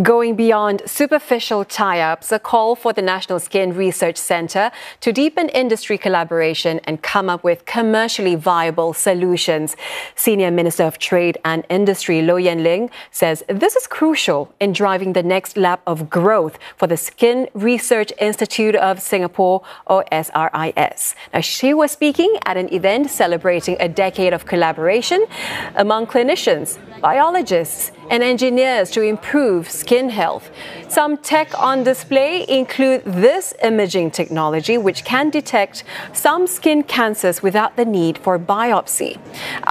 Going beyond superficial tie ups, a call for the National Skin Research Centre to deepen industry collaboration and come up with commercially viable solutions. Senior Minister of Trade and Industry Low Yen Ling says this is crucial in driving the next lap of growth for the Skin Research Institute of Singapore, or SRIS. Now, she was speaking at an event celebrating a decade of collaboration among clinicians, biologists, and engineers to improve skin health. Some tech on display include this imaging technology, which can detect some skin cancers without the need for biopsy.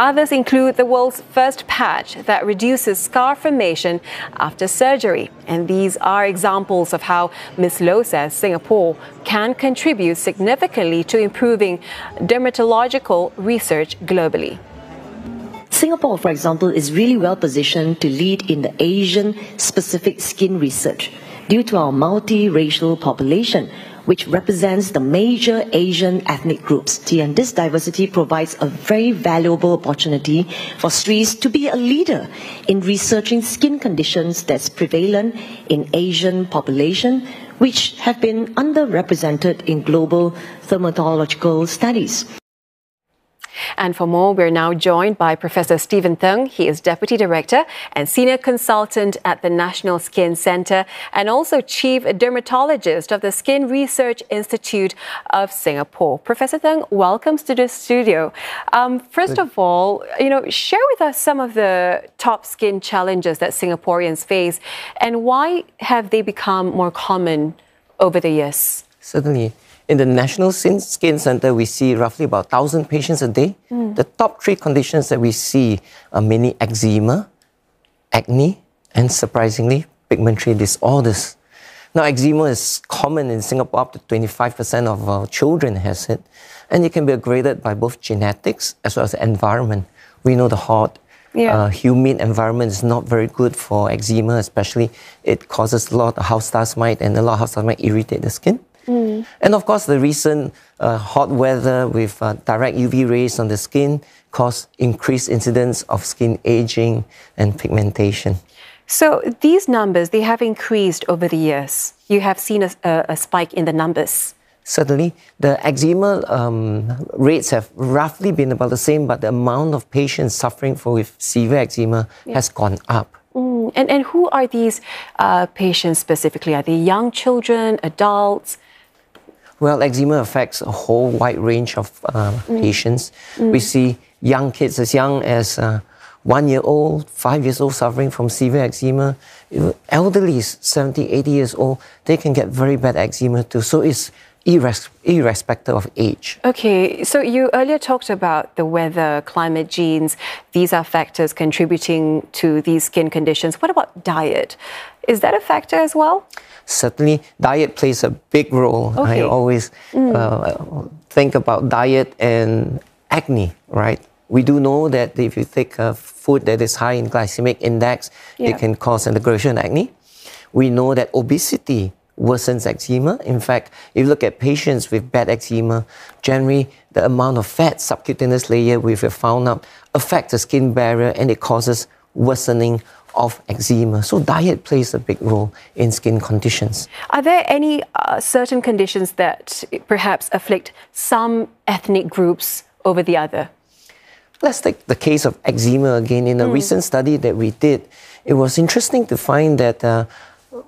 Others include the world's first patch that reduces scar formation after surgery. And these are examples of how Ms. Low says Singapore can contribute significantly to improving dermatological research globally. Singapore, for example, is really well positioned to lead in the Asian specific skin research due to our multiracial population, which represents the major Asian ethnic groups. And this diversity provides a very valuable opportunity for SRIS to be a leader in researching skin conditions that's prevalent in Asian population, which have been underrepresented in global dermatological studies. And for more, we're now joined by Professor Steven Thng. He is Deputy Director and Senior Consultant at the National Skin Centre and also Chief Dermatologist of the Skin Research Institute of Singapore. Professor Thng, welcome to the studio. Um, first of all, you know, share with us some of the top skin challenges that Singaporeans face and why have they become more common over the years? Certainly. In the National Skin Center, we see roughly about 1,000 patients a day. Mm. The top three conditions that we see are mainly eczema, acne, and surprisingly, pigmentary disorders. Now, eczema is common in Singapore, up to 25% of our children has it, and it can be graded by both genetics as well as the environment. We know the hot, yeah. uh, humid environment is not very good for eczema, especially it causes a lot of house dust mite, and a lot of house dust mite irritate the skin. Mm. And of course, the recent uh, hot weather with uh, direct UV rays on the skin cause increased incidence of skin aging and pigmentation. So these numbers, they have increased over the years. You have seen a, a spike in the numbers. Certainly, the eczema um, rates have roughly been about the same, but the amount of patients suffering from with severe eczema yeah. has gone up. Mm. And, and who are these uh, patients specifically? Are they young children, adults? Well, eczema affects a whole wide range of uh, mm. patients. Mm. We see young kids as young as uh, one year old, five years old, suffering from severe eczema. Elderly, 70, 80 years old, they can get very bad eczema too. So it's irres- irrespective of age. Okay, so you earlier talked about the weather, climate genes. These are factors contributing to these skin conditions. What about diet? Is that a factor as well? Certainly diet plays a big role. Okay. I always mm. uh, think about diet and acne, right? We do know that if you take a food that is high in glycemic index, yeah. it can cause an aggravation acne. We know that obesity worsens eczema. In fact, if you look at patients with bad eczema, generally the amount of fat subcutaneous layer we've found out affects the skin barrier and it causes worsening of eczema. So diet plays a big role in skin conditions. Are there any uh, certain conditions that perhaps afflict some ethnic groups over the other? Let's take the case of eczema again. In a mm. recent study that we did, it was interesting to find that uh,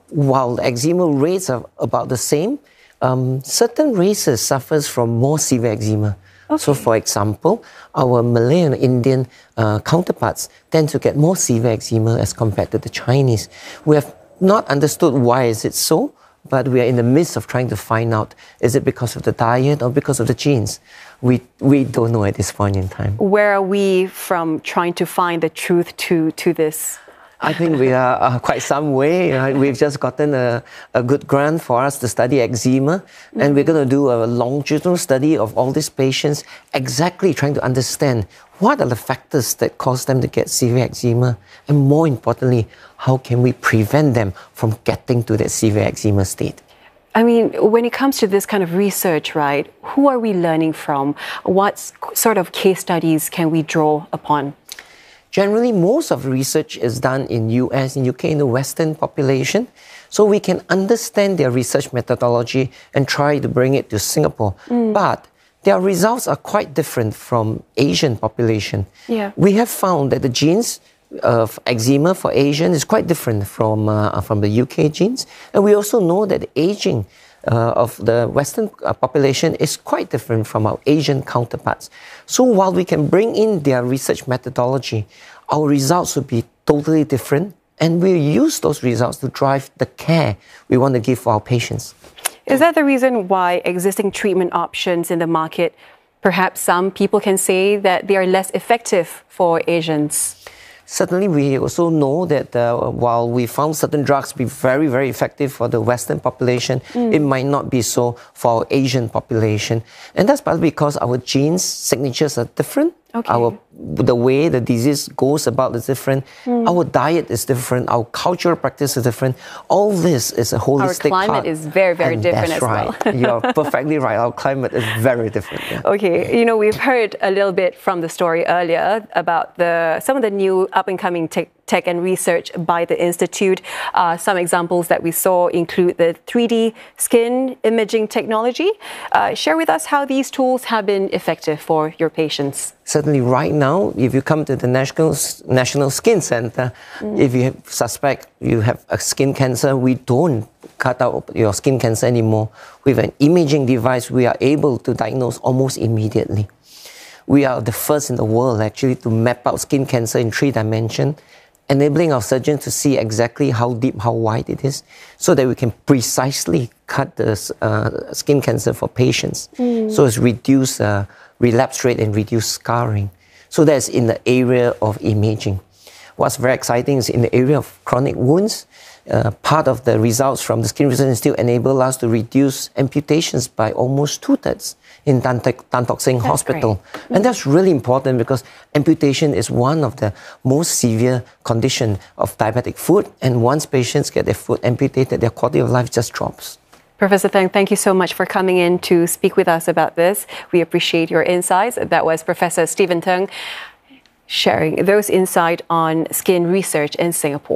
while eczema rates are about the same, um, certain races suffers from more severe eczema. Okay. So, for example, our Malay and Indian uh, counterparts tend to get more severe eczema as compared to the Chinese. We have not understood why is it so, but we are in the midst of trying to find out is it because of the diet or because of the genes? We, we don't know at this point in time. Where are we from trying to find the truth to, to this? I think we are uh, quite some way. Right? We've just gotten a, a good grant for us to study eczema, mm-hmm. and we're going to do a longitudinal study of all these patients, exactly trying to understand what are the factors that cause them to get severe eczema, and more importantly, how can we prevent them from getting to that severe eczema state. I mean, when it comes to this kind of research, right, who are we learning from? What sort of case studies can we draw upon? Generally, most of the research is done in US, in UK, in the Western population. So we can understand their research methodology and try to bring it to Singapore. Mm. But their results are quite different from Asian population. Yeah. We have found that the genes of eczema for Asian is quite different from, uh, from the UK genes. And we also know that aging uh, of the Western uh, population is quite different from our Asian counterparts. So while we can bring in their research methodology, our results will be totally different, and we'll use those results to drive the care we want to give for our patients. Is that the reason why existing treatment options in the market, perhaps some people can say that they are less effective for Asians? Certainly, we also know that uh, while we found certain drugs to be very, very effective for the Western population, mm. it might not be so for our Asian population. And that's partly because our genes signatures are different. Okay. Our the way the disease goes about is different. Mm. Our diet is different. Our cultural practice is different. All this is a holistic Our climate part. is very, very and different that's as right. well. You're perfectly right. Our climate is very different. Yeah. Okay, you know we've heard a little bit from the story earlier about the some of the new up and coming tech tech and research by the Institute. Uh, some examples that we saw include the 3D skin imaging technology. Uh, share with us how these tools have been effective for your patients. Certainly, right now, if you come to the National, National Skin Center, mm. if you suspect you have a skin cancer, we don't cut out your skin cancer anymore. With an imaging device, we are able to diagnose almost immediately. We are the first in the world actually to map out skin cancer in three dimensions enabling our surgeon to see exactly how deep, how wide it is, so that we can precisely cut the uh, skin cancer for patients. Mm. So it's reduce uh, relapse rate and reduce scarring. So that's in the area of imaging. What's very exciting is in the area of chronic wounds, uh, part of the results from the Skin Research Institute enable us to reduce amputations by almost two thirds in Tan, Tan Tock Seng Hospital. Mm-hmm. And that's really important because amputation is one of the most severe condition of diabetic foot. And once patients get their foot amputated, their quality of life just drops. Professor Thng, thank you so much for coming in to speak with us about this. We appreciate your insights. That was Professor Steven Thng sharing those insights on skin research in Singapore.